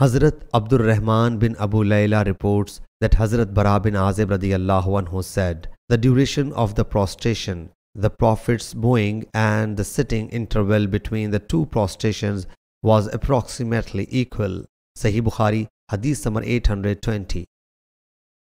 Hazrat Abdul Rahman bin Abu Layla reports that Hazrat Bara bin Azib radiallahu anhu said, The duration of the prostration, the Prophet's bowing and the sitting interval between the two prostrations was approximately equal. Sahih Bukhari, Hadith number 820.